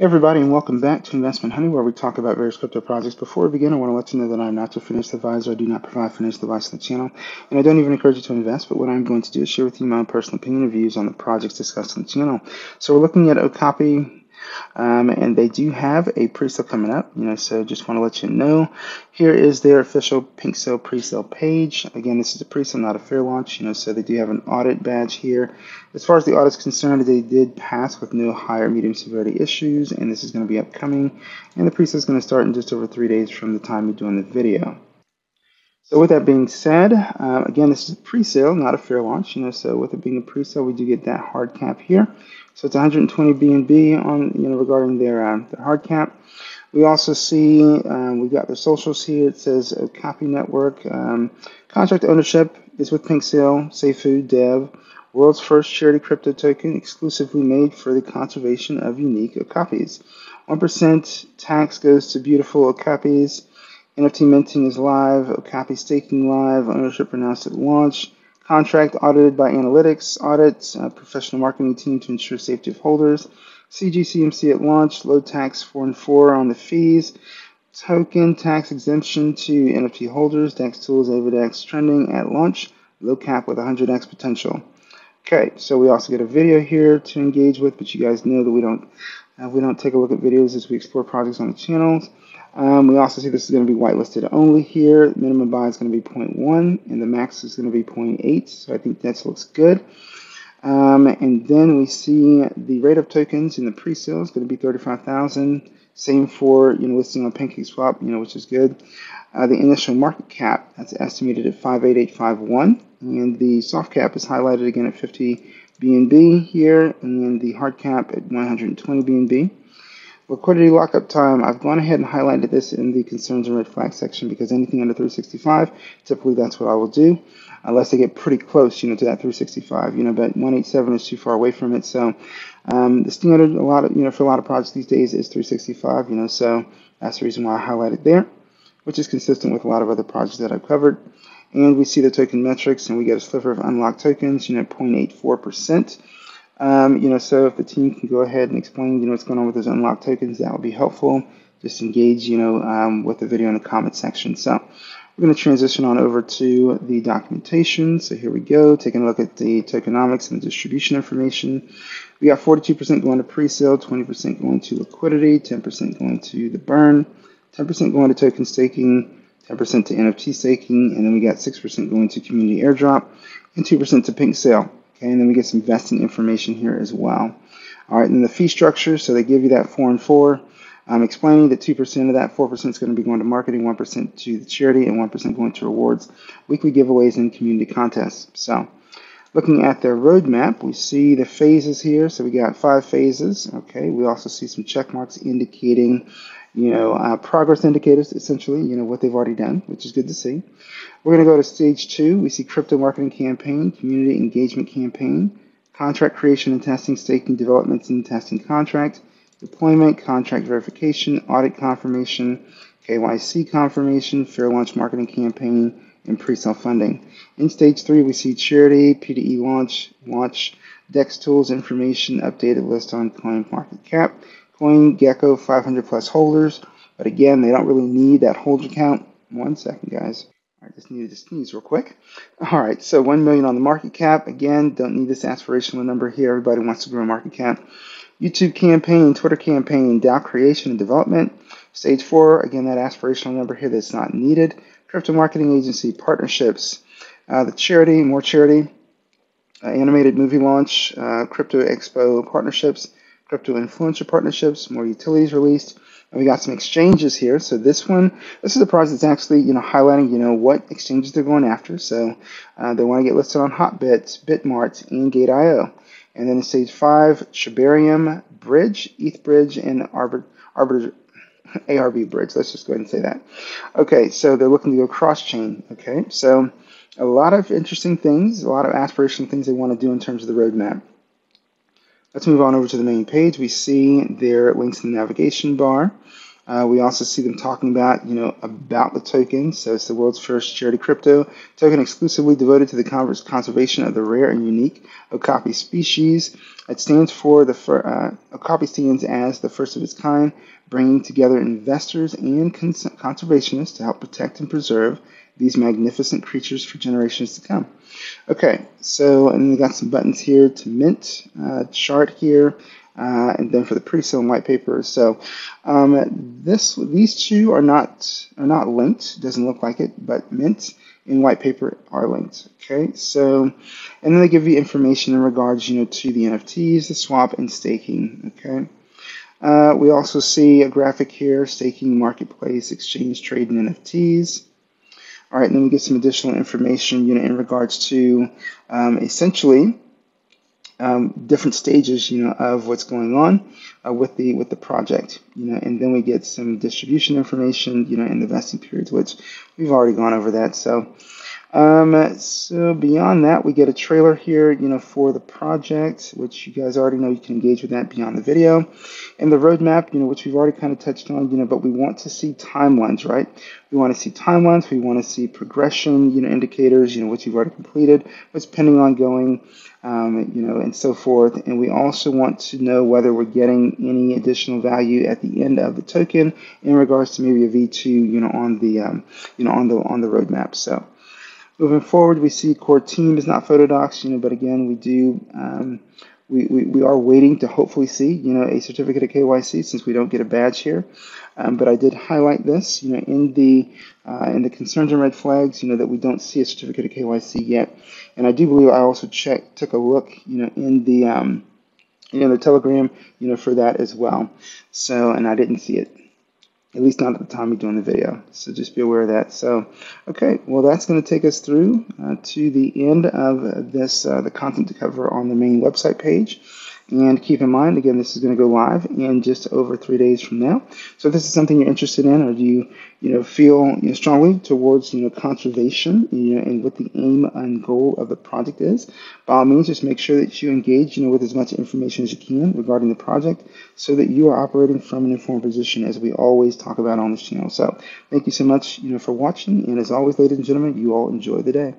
Hey everybody, and welcome back to Investment Honey, where we talk about various crypto projects. Before we begin, I want to let you know that I'm not a financial advisor. I do not provide financial advice on the channel, and I don't even encourage you to invest. But what I'm going to do is share with you my own personal opinion and views on the projects discussed on the channel. So we're looking at Okapi um, and they do have a pre-sale coming up, you know, so just want to let you know. Here is their official pink sale pre-sale page. Again, this is a pre-sale, not a fair launch, you know, so they do have an audit badge here. As far as the audit is concerned, they did pass with no higher medium severity issues, and this is going to be upcoming. And the pre-sale is going to start in just over three days from the time you're doing the video. So with that being said, uh, again, this is a pre-sale, not a fair launch. You know, so with it being a pre-sale, we do get that hard cap here. So it's 120 BNB on, you know, regarding their uh, their hard cap. We also see um, we've got their socials here. It says Okapi Network. Um, contract ownership is with Pink Sale, Food Dev, world's first charity crypto token exclusively made for the conservation of unique Okapis. 1% tax goes to beautiful Okapis. NFT minting is live, Okapi staking live, ownership announced at launch, contract audited by analytics, audit, uh, professional marketing team to ensure safety of holders, CGCMC at launch, low tax 4 and 4 on the fees, token tax exemption to NFT holders, DEX tools, AVADEX trending at launch, low cap with 100x potential. Okay, so we also get a video here to engage with, but you guys know that we don't uh, we don't take a look at videos as we explore projects on the channels. Um, we also see this is going to be whitelisted only here. Minimum buy is going to be 0.1 and the max is going to be 0.8. So I think that looks good. Um, and then we see the rate of tokens in the pre-sale is going to be 35,000. Same for you know listing on PancakeSwap, you know, which is good. Uh, the initial market cap that's estimated at 58851, and the soft cap is highlighted again at 50 BNB here, and then the hard cap at 120 BNB. Liquidity lockup time, I've gone ahead and highlighted this in the concerns and red flag section because anything under 365, typically that's what I will do, unless they get pretty close, you know, to that 365, you know, but 187 is too far away from it. So um, the standard, a lot of, you know, for a lot of projects these days is 365, you know, so that's the reason why I highlighted there, which is consistent with a lot of other projects that I've covered. And we see the token metrics and we get a sliver of unlocked tokens, you know, 0.84%. Um, you know, so if the team can go ahead and explain, you know, what's going on with those unlocked tokens, that would be helpful. Just engage, you know, um, with the video in the comment section. So we're going to transition on over to the documentation. So here we go, taking a look at the tokenomics and the distribution information. We got 42% going to pre-sale, 20% going to liquidity, 10% going to the burn, 10% going to token staking, 10% to NFT staking, and then we got 6% going to community airdrop, and 2% to pink sale. Okay, and then we get some vesting information here as well. All right, and the fee structure, so they give you that four and four. I'm explaining that 2% of that 4% is going to be going to marketing, 1% to the charity, and 1% going to rewards, weekly giveaways, and community contests. So, looking at their roadmap, we see the phases here. So, we got five phases. Okay, we also see some check marks indicating you know, uh, progress indicators, essentially, you know, what they've already done, which is good to see. We're going to go to stage two. We see crypto marketing campaign, community engagement campaign, contract creation and testing, staking developments and testing contract, deployment, contract verification, audit confirmation, KYC confirmation, fair launch marketing campaign, and pre-sale funding. In stage three, we see charity, PDE launch, launch, DEX tools information, updated list on coin market cap, coin gecko 500 plus holders. But again, they don't really need that holder count. One second, guys. I just needed to sneeze real quick. All right, so 1 million on the market cap. Again, don't need this aspirational number here. Everybody wants to grow market cap. YouTube campaign, Twitter campaign, DAO creation and development. Stage four, again, that aspirational number here that's not needed. Crypto marketing agency, partnerships, uh, the charity, more charity, uh, animated movie launch, uh, crypto expo partnerships, crypto influencer partnerships, more utilities released. And we got some exchanges here. So this one, this is a project that's actually, you know, highlighting, you know, what exchanges they're going after. So uh, they want to get listed on Hotbit, Bitmart, and Gate.io. And then in stage five, Shibarium Bridge, ETH Bridge, and Arbiter ARB Bridge. Let's just go ahead and say that. Okay, so they're looking to go cross chain. Okay, so a lot of interesting things, a lot of aspirational things they want to do in terms of the roadmap. Let's move on over to the main page. We see there links in the navigation bar. Uh, we also see them talking about, you know, about the token. So it's the world's first charity crypto token exclusively devoted to the conservation of the rare and unique Okapi species. It stands for the uh, Okapi stands as the first of its kind, bringing together investors and cons- conservationists to help protect and preserve these magnificent creatures for generations to come. Okay, so and we got some buttons here to mint uh, chart here uh, and then for the pre-sale and white paper. So um, this these two are not are not linked. Doesn't look like it, but Mint and white paper are linked. Okay, so and then they give you information in regards, you know, to the NFTs, the swap, and staking. Okay. Uh, we also see a graphic here, staking, marketplace, exchange, trade, and NFTs. All right, and then we get some additional information, you know, in regards to um, essentially um, different stages, you know, of what's going on uh, with the with the project, you know, and then we get some distribution information, you know, in the vesting periods, which we've already gone over that. So, um, so beyond that, we get a trailer here, you know, for the project, which you guys already know you can engage with that beyond the video, and the roadmap, you know, which we've already kind of touched on, you know, but we want to see timelines, right? We want to see timelines. We want to see progression, you know, indicators, you know, which you've already completed, what's pending ongoing um, you know, and so forth. And we also want to know whether we're getting any additional value at the end of the token in regards to maybe a V2, you know, on the, um, you know, on the on the roadmap. So moving forward, we see core team is not photo doxxed, you know, but again, we do. Um, we, we, we are waiting to hopefully see, you know, a certificate of KYC since we don't get a badge here. Um, but I did highlight this, you know, in the uh, in the concerns and red flags, you know, that we don't see a certificate of KYC yet. And I do believe I also checked, took a look, you know, in the um, you know the Telegram, you know, for that as well. So, and I didn't see it at least not at the time you're doing the video. So just be aware of that. So, okay, well, that's going to take us through uh, to the end of this, uh, the content to cover on the main website page. And keep in mind, again, this is going to go live in just over three days from now. So if this is something you're interested in, or do you, you know, feel you know, strongly towards, you know, conservation, you know, and what the aim and goal of the project is, by all means, just make sure that you engage, you know, with as much information as you can regarding the project, so that you are operating from an informed position, as we always talk about on this channel. So thank you so much, you know, for watching, and as always, ladies and gentlemen, you all enjoy the day.